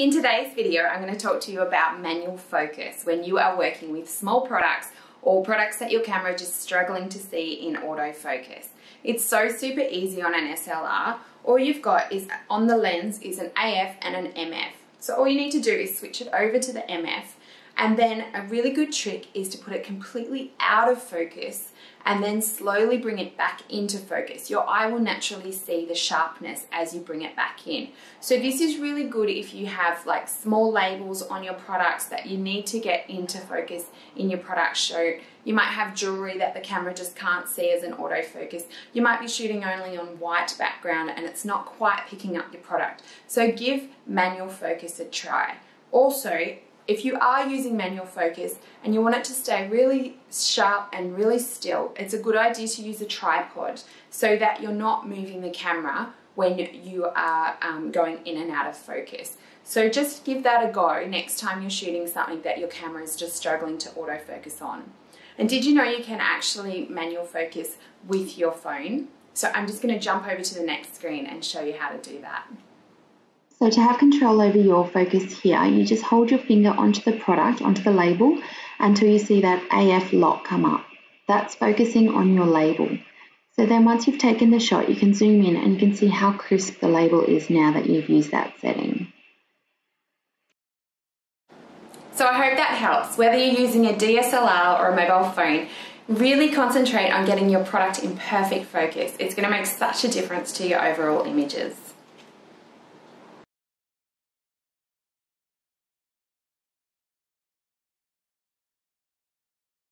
In today's video, I'm going to talk to you about manual focus when you are working with small products or products that your camera is just struggling to see in autofocus. It's so super easy on an SLR. All you've got is on the lens is an AF and an MF. So all you need to do is switch it over to the MF and then a really good trick is to put it completely out of focus and then slowly bring it back into focus. Your eye will naturally see the sharpness as you bring it back in. So this is really good if you have like small labels on your products that you need to get into focus in your product shoot. You might have jewelry that the camera just can't see as an autofocus. You might be shooting only on white background and it's not quite picking up your product. So give manual focus a try. Also, if you are using manual focus and you want it to stay really sharp and really still, it's a good idea to use a tripod so that you're not moving the camera when you are um, going in and out of focus. So just give that a go next time you're shooting something that your camera is just struggling to autofocus on. And did you know you can actually manual focus with your phone? So I'm just going to jump over to the next screen and show you how to do that. So to have control over your focus here, you just hold your finger onto the product, onto the label, until you see that AF lock come up. That's focusing on your label. So then once you've taken the shot, you can zoom in and you can see how crisp the label is now that you've used that setting. So I hope that helps. Whether you're using a DSLR or a mobile phone, really concentrate on getting your product in perfect focus. It's going to make such a difference to your overall images.